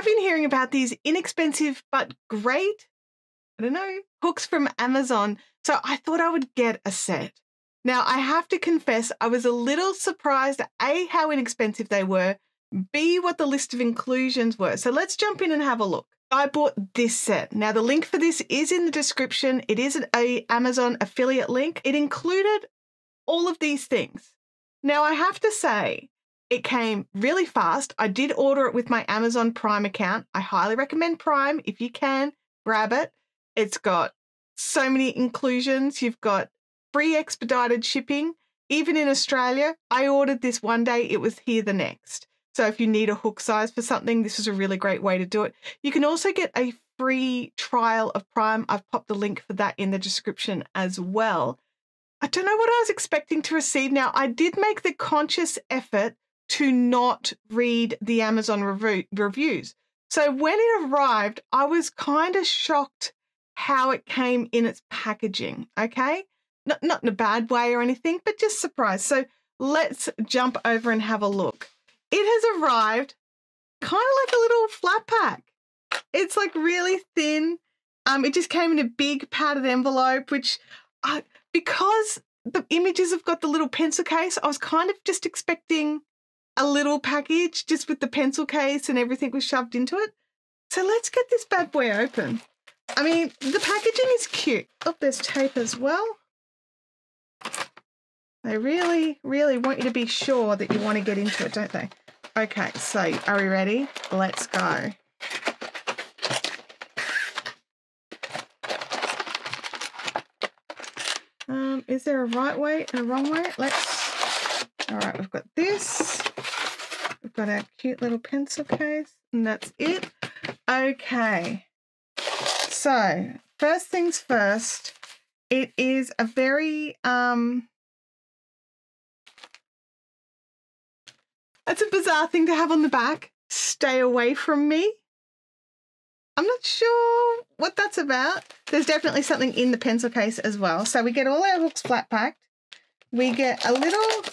I've been hearing about these inexpensive but great, I don't know, hooks from Amazon. So I thought I would get a set. Now, I have to confess, I was a little surprised A, how inexpensive they were, B, what the list of inclusions were. So let's jump in and have a look. I bought this set. Now, the link for this is in the description. It is an Amazon affiliate link. It included all of these things. Now, I have to say, it came really fast. I did order it with my Amazon Prime account. I highly recommend Prime. If you can, grab it. It's got so many inclusions. You've got free expedited shipping. Even in Australia, I ordered this one day, it was here the next. So if you need a hook size for something, this is a really great way to do it. You can also get a free trial of Prime. I've popped the link for that in the description as well. I don't know what I was expecting to receive. Now, I did make the conscious effort to not read the Amazon review, reviews. So when it arrived, I was kind of shocked how it came in its packaging. Okay. Not, not in a bad way or anything, but just surprised. So let's jump over and have a look. It has arrived kind of like a little flat pack. It's like really thin. Um, it just came in a big padded envelope, which I, because the images have got the little pencil case, I was kind of just expecting a little package just with the pencil case and everything was shoved into it. So let's get this bad boy open. I mean, the packaging is cute. Oh, there's tape as well. They really, really want you to be sure that you want to get into it, don't they? Okay, so are we ready? Let's go. Um, is there a right way and a wrong way? Let's, all right, we've got this. We've got our cute little pencil case, and that's it. Okay. So, first things first, it is a very um That's a bizarre thing to have on the back. Stay away from me. I'm not sure what that's about. There's definitely something in the pencil case as well. So we get all our hooks flat packed. We get a little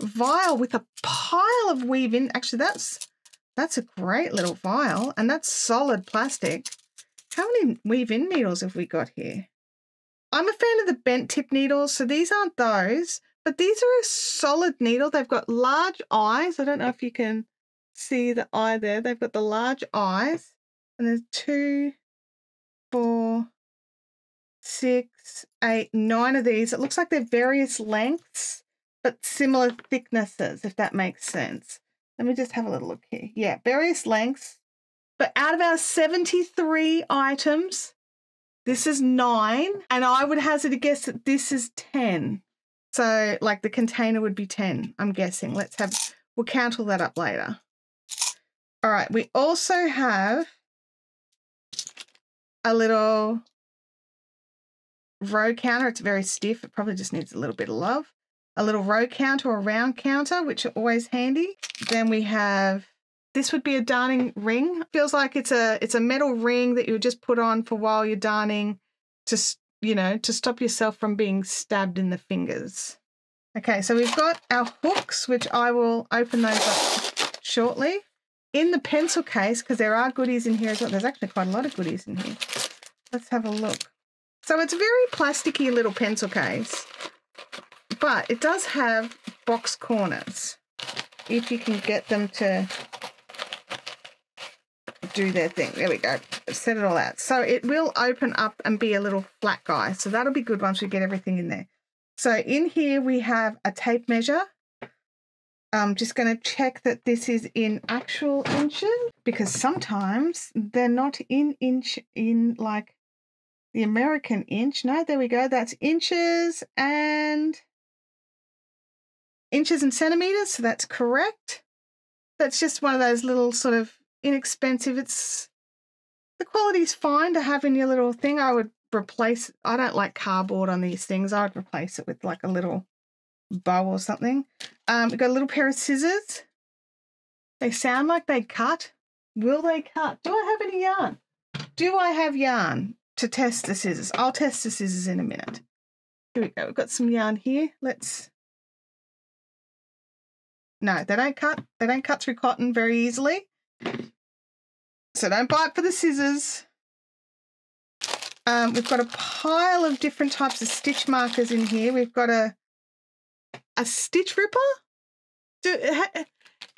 vial with a pile of weave in. Actually, that's that's a great little vial, and that's solid plastic. How many weave in needles have we got here? I'm a fan of the bent tip needles, so these aren't those. But these are a solid needle. They've got large eyes. I don't know if you can see the eye there. They've got the large eyes. And there's two, four, six, eight, nine of these. It looks like they're various lengths, but similar thicknesses, if that makes sense. Let me just have a little look here. Yeah, various lengths. But out of our 73 items, this is nine. And I would hazard a guess that this is 10. So, like the container would be 10, I'm guessing. Let's have, we'll count all that up later. All right, we also have a little row counter. It's very stiff. It probably just needs a little bit of love. A little row counter or round counter, which are always handy. Then we have, this would be a darning ring. Feels like it's a it's a metal ring that you just put on for while you're darning to you know, to stop yourself from being stabbed in the fingers. Okay, so we've got our hooks, which I will open those up shortly. In the pencil case, because there are goodies in here as well. There's actually quite a lot of goodies in here. Let's have a look. So it's a very plasticky little pencil case, but it does have box corners. If you can get them to do their thing. There we go. set it all out. So it will open up and be a little flat guy. So that'll be good once we get everything in there. So in here we have a tape measure. I'm just going to check that this is in actual inches because sometimes they're not in inch in like the American inch. No, there we go. That's inches and inches and centimeters. So that's correct. That's just one of those little sort of inexpensive. It's the quality's fine to have in your little thing. I would replace I don't like cardboard on these things. I would replace it with like a little bow or something. Um, we've got a little pair of scissors. They sound like they cut. Will they cut? Do I have any yarn? Do I have yarn to test the scissors? I'll test the scissors in a minute. Here we go. We've got some yarn here. Let's. No, they don't cut. They don't cut through cotton very easily. So don't bite for the scissors. Um, we've got a pile of different types of stitch markers in here. We've got a a stitch ripper. Do,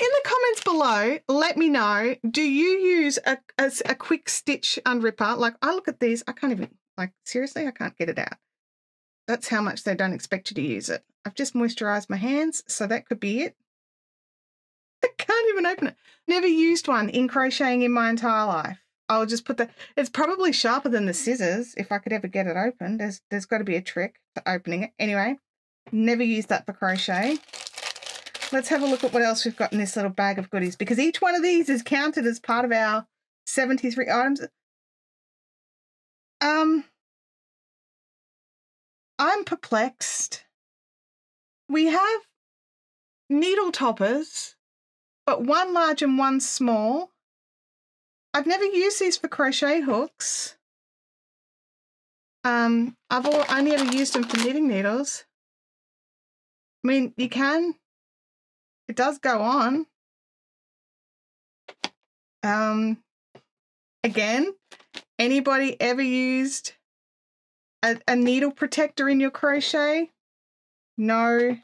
in the comments below, let me know. Do you use a, a, a quick stitch unripper? Like I look at these, I can't even like seriously, I can't get it out. That's how much they don't expect you to use it. I've just moisturized my hands, so that could be it. I can't even open it. Never used one in crocheting in my entire life. I'll just put the. It's probably sharper than the scissors if I could ever get it open. There's there's got to be a trick to opening it. Anyway, never used that for crochet. Let's have a look at what else we've got in this little bag of goodies because each one of these is counted as part of our 73 items. Um, I'm perplexed. We have needle toppers, but one large and one small. I've never used these for crochet hooks. Um, I've only ever used them for knitting needles. I mean, you can. It does go on. Um, again, anybody ever used a, a needle protector in your crochet? No.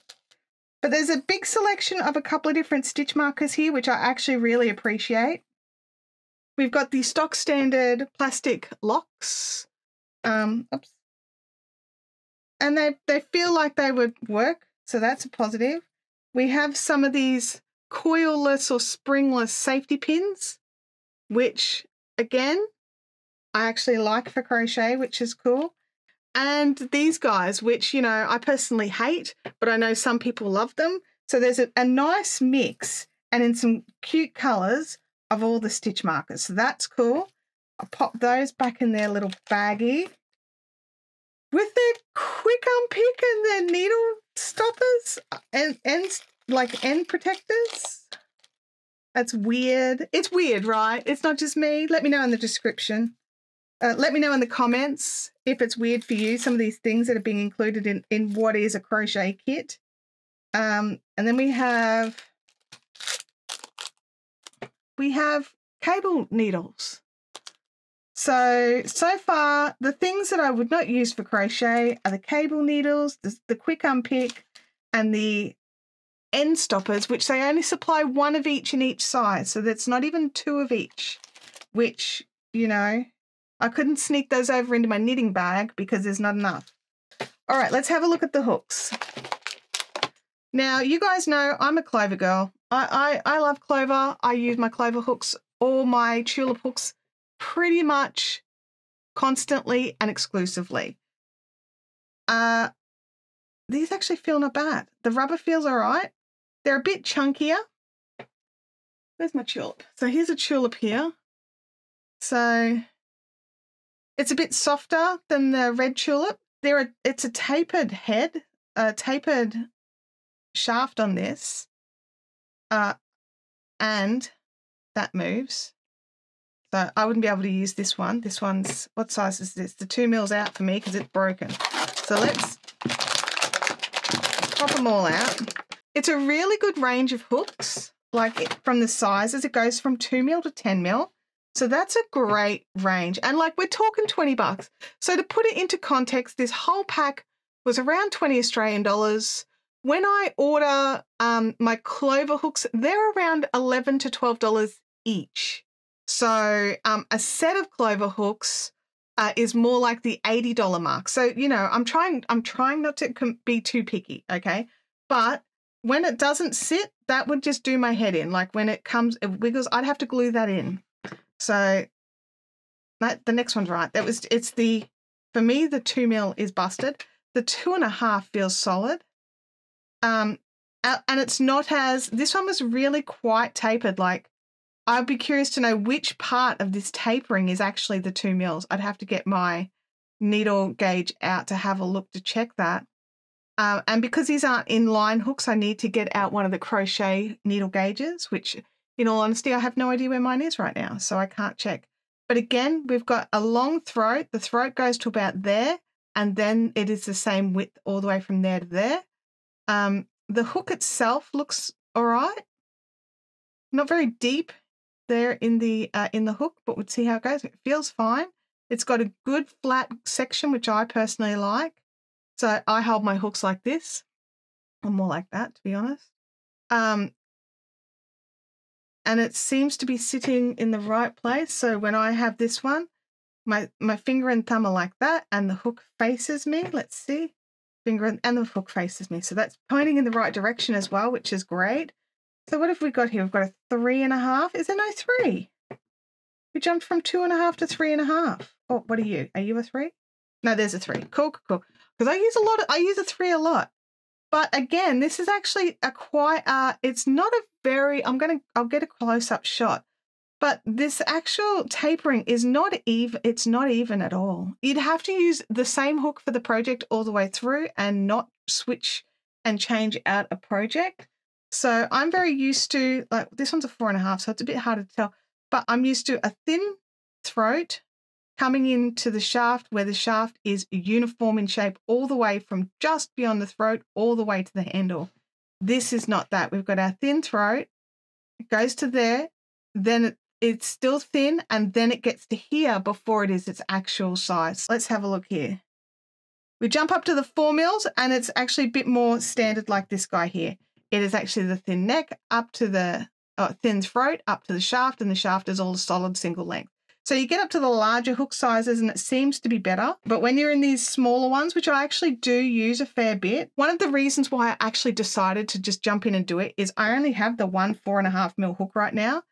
But there's a big selection of a couple of different stitch markers here, which I actually really appreciate. We've got the stock standard plastic locks. Um, oops. And they, they feel like they would work, so that's a positive. We have some of these coilless or springless safety pins, which again, I actually like for crochet, which is cool. And these guys, which, you know, I personally hate, but I know some people love them. So there's a, a nice mix and in some cute colours of all the stitch markers. So that's cool. I'll pop those back in their little baggie. With their quick unpick and their needle stoppers uh, and ends like end protectors. That's weird. It's weird, right? It's not just me. Let me know in the description. Uh, let me know in the comments if it's weird for you, some of these things that are being included in, in what is a crochet kit. Um, and then we have we have cable needles. So, so far, the things that I would not use for crochet are the cable needles, the, the quick unpick, and the end stoppers, which they only supply one of each in each size. So that's not even two of each, which, you know, I couldn't sneak those over into my knitting bag because there's not enough. All right, let's have a look at the hooks. Now, you guys know I'm a clover girl. I, I, I love clover. I use my clover hooks, all my tulip hooks, pretty much constantly and exclusively. Uh, these actually feel not bad. The rubber feels all right. They're a bit chunkier. Where's my tulip? So here's a tulip here. So it's a bit softer than the red tulip. There are, it's a tapered head, a tapered shaft on this. Uh, and that moves. So I wouldn't be able to use this one. This one's, what size is this? The two mils out for me because it's broken. So let's pop them all out. It's a really good range of hooks, like from the sizes. It goes from 2 mil to 10 mil. So that's a great range. And like we're talking 20 bucks. So to put it into context, this whole pack was around 20 Australian dollars. When I order um, my clover hooks, they're around 11 to $12 each. So um, a set of clover hooks uh, is more like the $80 mark. So, you know, I'm trying I'm trying not to be too picky, okay? But when it doesn't sit, that would just do my head in. Like when it comes it wiggles, I'd have to glue that in. So that the next one's right. That was it's the for me the two mil is busted. The two and a half feels solid. Um, and it's not as this one was really quite tapered. Like I'd be curious to know which part of this tapering is actually the two mils. I'd have to get my needle gauge out to have a look to check that. Um, and because these aren't inline hooks, I need to get out one of the crochet needle gauges, which in all honesty, I have no idea where mine is right now, so I can't check. But again, we've got a long throat. The throat goes to about there, and then it is the same width all the way from there to there. Um, the hook itself looks all right. Not very deep there in the uh, in the hook, but we'll see how it goes. It feels fine. It's got a good flat section, which I personally like. So I hold my hooks like this, or more like that, to be honest. Um, and it seems to be sitting in the right place. So when I have this one, my my finger and thumb are like that, and the hook faces me. Let's see, finger and, and the hook faces me. So that's pointing in the right direction as well, which is great. So what have we got here? We've got a three and a half. Is there no three? We jumped from two and a half to three and a half. Oh, what are you? Are you a three? No, there's a three. Cool, cool. Because I use a lot of, I use a three a lot. But again, this is actually a quite, uh, it's not a very, I'm going to, I'll get a close up shot. But this actual tapering is not even, it's not even at all. You'd have to use the same hook for the project all the way through and not switch and change out a project. So I'm very used to, like, this one's a four and a half, so it's a bit harder to tell, but I'm used to a thin throat coming into the shaft where the shaft is uniform in shape all the way from just beyond the throat all the way to the handle. This is not that. We've got our thin throat, it goes to there, then it's still thin, and then it gets to here before it is its actual size. Let's have a look here. We jump up to the four mils, and it's actually a bit more standard like this guy here. It is actually the thin neck up to the uh, thin throat, up to the shaft, and the shaft is all a solid single length. So you get up to the larger hook sizes and it seems to be better. But when you're in these smaller ones, which I actually do use a fair bit, one of the reasons why I actually decided to just jump in and do it is I only have the one four and a half mil hook right now.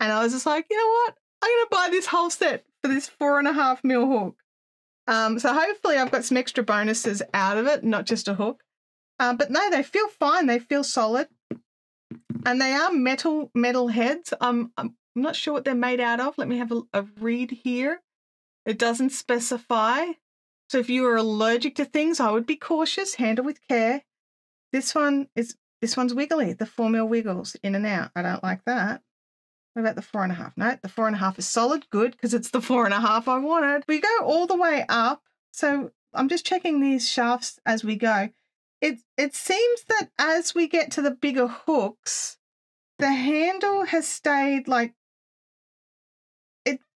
And I was just like, you know what? I'm going to buy this whole set for this four and a half mil hook. Um, so hopefully I've got some extra bonuses out of it, not just a hook. Uh, but no, they feel fine. They feel solid. And they are metal metal heads. Um, I'm not sure what they're made out of. Let me have a, a read here. It doesn't specify. So if you are allergic to things, I would be cautious, handle with care. This one is this one's wiggly. The four mil wiggles in and out. I don't like that. What about the four and a half? No, the four and a half is solid, good, because it's the four and a half I wanted. We go all the way up. So I'm just checking these shafts as we go. It it seems that as we get to the bigger hooks, the handle has stayed like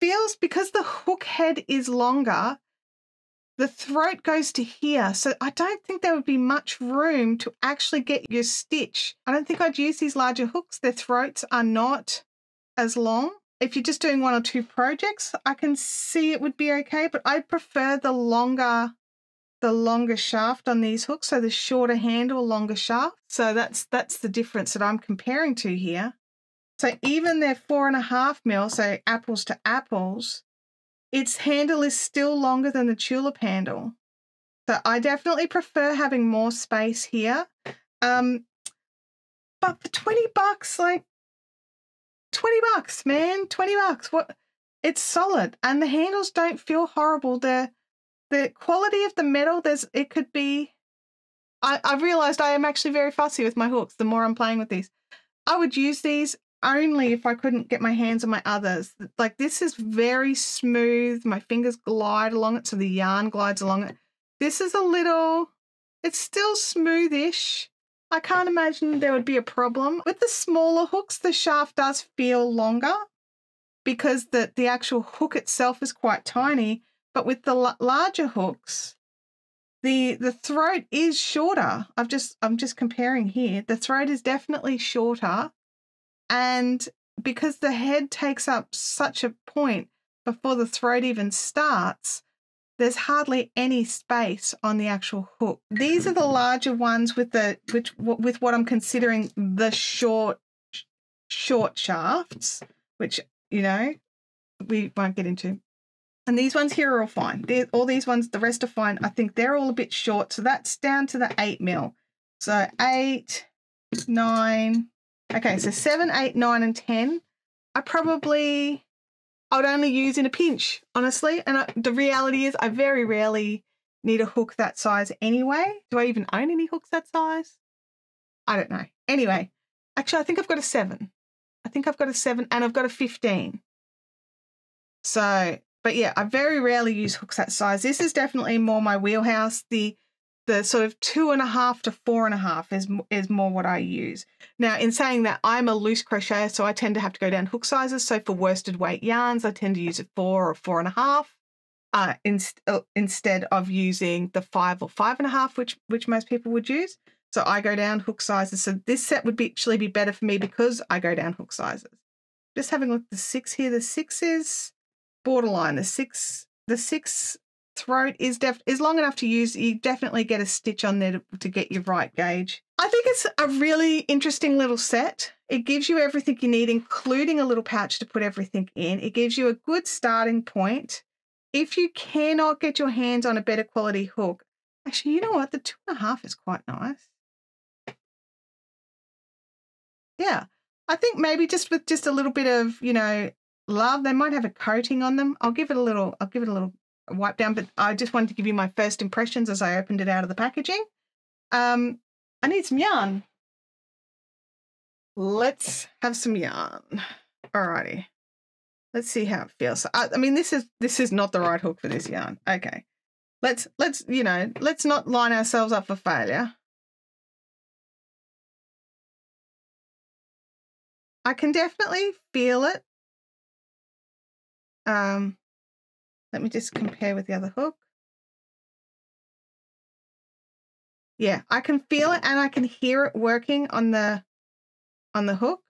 feels because the hook head is longer, the throat goes to here. So I don't think there would be much room to actually get your stitch. I don't think I'd use these larger hooks. Their throats are not as long. If you're just doing one or two projects, I can see it would be okay, but I prefer the longer the longer shaft on these hooks, so the shorter handle, longer shaft. So that's that's the difference that I'm comparing to here. So even their four and a half mil, so apples to apples, its handle is still longer than the tulip handle. So I definitely prefer having more space here. Um, but for 20 bucks, like 20 bucks, man, 20 bucks. What it's solid and the handles don't feel horrible. The the quality of the metal, there's it could be I, I've realized I am actually very fussy with my hooks the more I'm playing with these. I would use these only if I couldn't get my hands on my others. Like this is very smooth. My fingers glide along it, so the yarn glides along it. This is a little, it's still smoothish. I can't imagine there would be a problem. With the smaller hooks, the shaft does feel longer because the, the actual hook itself is quite tiny. But with the larger hooks, the the throat is shorter. I've just I'm just comparing here. The throat is definitely shorter and because the head takes up such a point before the throat even starts, there's hardly any space on the actual hook. These are the larger ones with the which with what I'm considering the short short shafts, which you know we won't get into. And these ones here are all fine. They're, all these ones, the rest are fine. I think they're all a bit short, so that's down to the eight mil. So eight, nine, Okay, so seven, eight, nine, and 10, I probably, I would only use in a pinch, honestly. And I, the reality is, I very rarely need a hook that size anyway. Do I even own any hooks that size? I don't know. Anyway, actually, I think I've got a seven. I think I've got a seven and I've got a 15. So, but yeah, I very rarely use hooks that size. This is definitely more my wheelhouse. The the sort of two and a half to four and a half is is more what I use. Now, in saying that, I'm a loose crocheter, so I tend to have to go down hook sizes. So for worsted weight yarns, I tend to use a four or four and a half, uh, in, uh, instead of using the five or five and a half, which which most people would use. So I go down hook sizes. So this set would be actually be better for me because I go down hook sizes. Just having a look at the six here. The six is borderline. The six, the six throat is def is long enough to use. You definitely get a stitch on there to, to get your right gauge. I think it's a really interesting little set. It gives you everything you need, including a little pouch to put everything in. It gives you a good starting point. If you cannot get your hands on a better quality hook, actually, you know what? The two and a half is quite nice. Yeah, I think maybe just with just a little bit of, you know, love, they might have a coating on them. I'll give it a little, I'll give it a little wipe down, but I just wanted to give you my first impressions as I opened it out of the packaging. Um, I need some yarn. Let's have some yarn. Alrighty. Let's see how it feels. I, I mean, this is this is not the right hook for this yarn. Okay. Let's let's you know let's not line ourselves up for failure. I can definitely feel it. Um, let me just compare with the other hook. Yeah, I can feel it and I can hear it working on the on the hook.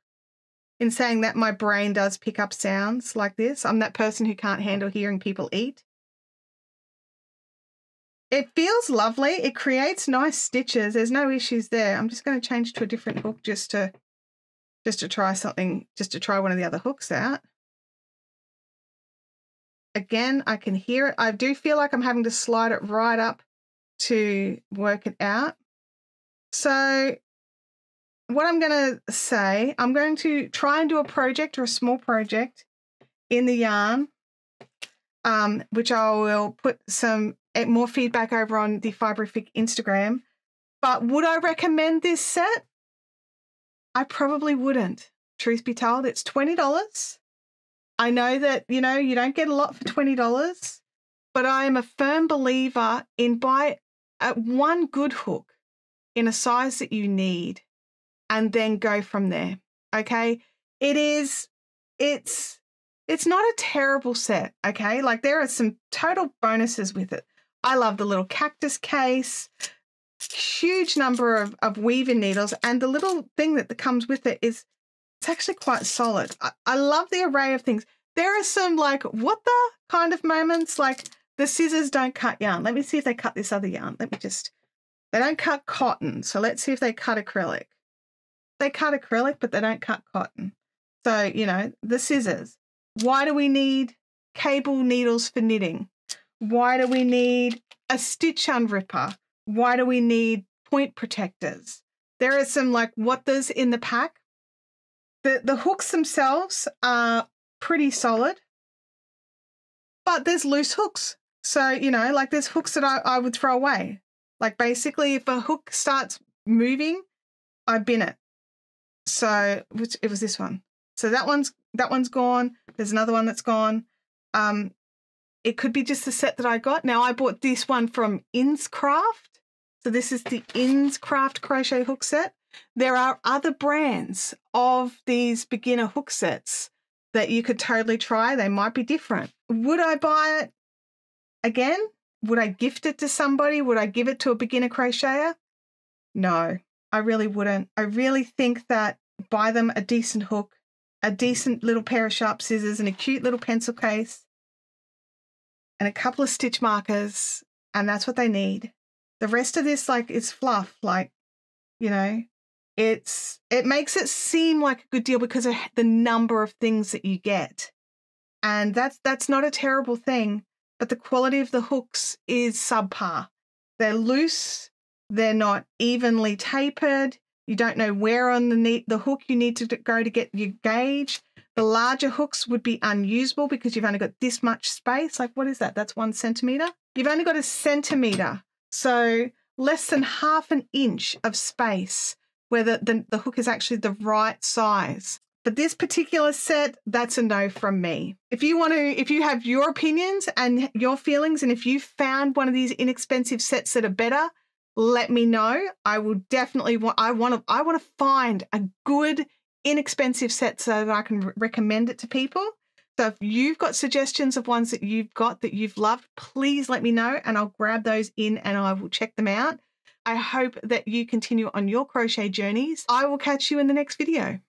In saying that my brain does pick up sounds like this. I'm that person who can't handle hearing people eat. It feels lovely. It creates nice stitches. There's no issues there. I'm just going to change to a different hook just to just to try something, just to try one of the other hooks out. Again, I can hear it. I do feel like I'm having to slide it right up to work it out. So what I'm going to say, I'm going to try and do a project or a small project in the yarn, um, which I will put some eh, more feedback over on the Fiberific Instagram. But would I recommend this set? I probably wouldn't. Truth be told, it's $20. I know that, you know, you don't get a lot for $20, but I am a firm believer in buy at one good hook in a size that you need and then go from there. Okay? It is it's it's not a terrible set, okay? Like there are some total bonuses with it. I love the little cactus case, huge number of, of weaving needles, and the little thing that comes with it is it's actually quite solid. I, I love the array of things. There are some like, what the kind of moments, like the scissors don't cut yarn. Let me see if they cut this other yarn. Let me just, they don't cut cotton. So let's see if they cut acrylic. They cut acrylic, but they don't cut cotton. So, you know, the scissors. Why do we need cable needles for knitting? Why do we need a stitch unripper? Why do we need point protectors? There are some like what does in the pack. The the hooks themselves are pretty solid, but there's loose hooks. So, you know, like there's hooks that I, I would throw away. Like basically if a hook starts moving, I bin it. So which it was this one. So that one's that one's gone. There's another one that's gone. Um, it could be just the set that I got. Now I bought this one from Inscraft. So this is the Inscraft crochet hook set. There are other brands of these beginner hook sets that you could totally try. They might be different. Would I buy it again? Would I gift it to somebody? Would I give it to a beginner crocheter? No, I really wouldn't. I really think that buy them a decent hook, a decent little pair of sharp scissors, and a cute little pencil case, and a couple of stitch markers, and that's what they need. The rest of this, like, is fluff. Like, you know, it's it makes it seem like a good deal because of the number of things that you get, and that's that's not a terrible thing. But the quality of the hooks is subpar. They're loose. They're not evenly tapered. You don't know where on the the hook you need to go to get your gauge. The larger hooks would be unusable because you've only got this much space. Like, what is that? That's one centimeter. You've only got a centimeter so less than half an inch of space where the, the, the hook is actually the right size. But this particular set, that's a no from me. If you want to, if you have your opinions and your feelings, and if you found one of these inexpensive sets that are better, let me know. I will definitely want I want to I want to find a good inexpensive set so that I can recommend it to people. So if you've got suggestions of ones that you've got that you've loved, please let me know and I'll grab those in and I will check them out. I hope that you continue on your crochet journeys. I will catch you in the next video.